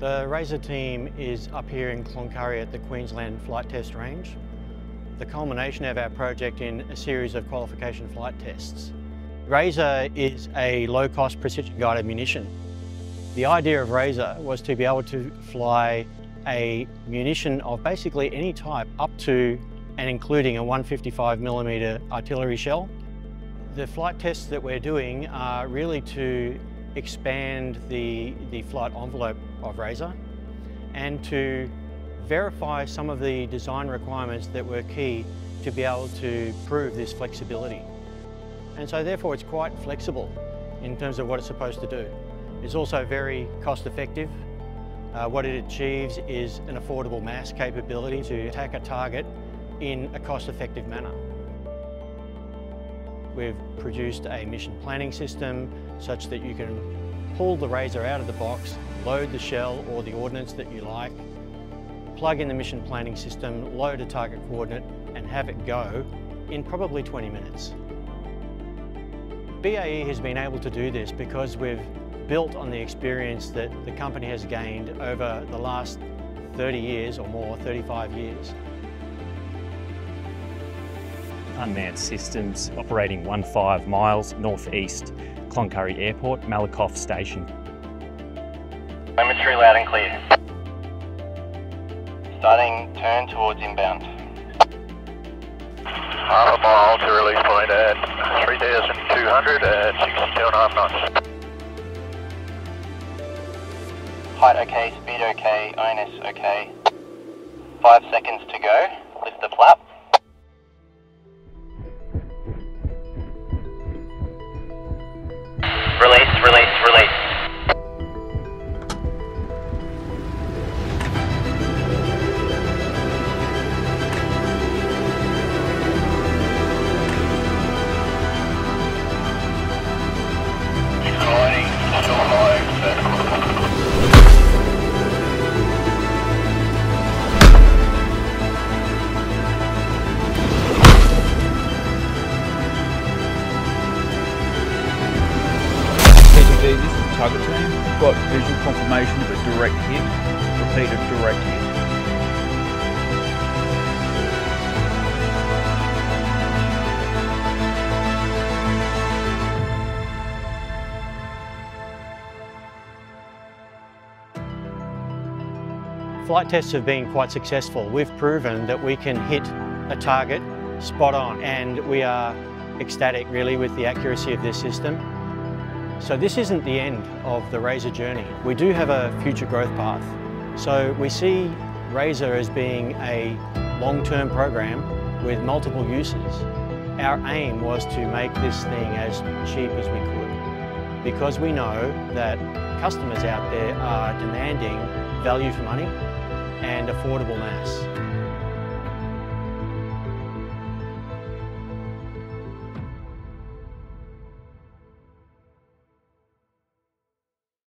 The RAZER team is up here in Cloncurry at the Queensland Flight Test Range, the culmination of our project in a series of qualification flight tests. RAZER is a low-cost precision guided munition. The idea of RAZER was to be able to fly a munition of basically any type up to and including a 155mm artillery shell. The flight tests that we're doing are really to expand the, the flight envelope of RAZER and to verify some of the design requirements that were key to be able to prove this flexibility. And so therefore it's quite flexible in terms of what it's supposed to do. It's also very cost effective. Uh, what it achieves is an affordable mass capability to attack a target in a cost effective manner. We've produced a mission planning system such that you can pull the RAZER out of the box, load the shell or the ordnance that you like, plug in the mission planning system, load a target coordinate and have it go in probably 20 minutes. BAE has been able to do this because we've built on the experience that the company has gained over the last 30 years or more, 35 years unmanned systems operating 15 miles northeast Cloncurry Airport, Malakoff Station. Telemetry loud and clear. Starting turn towards inbound. Half a mile to release point at 3,200 at 62 and a half knots. Height okay, speed okay, INS okay. Five seconds to go. Lift the flap. PTG, this is target team. Got visual confirmation of a direct hit. Repeated direct hit. Flight tests have been quite successful. We've proven that we can hit a target spot on and we are ecstatic really with the accuracy of this system. So this isn't the end of the RAZER journey. We do have a future growth path. So we see RAZER as being a long-term program with multiple uses. Our aim was to make this thing as cheap as we could because we know that customers out there are demanding value for money and affordable mass.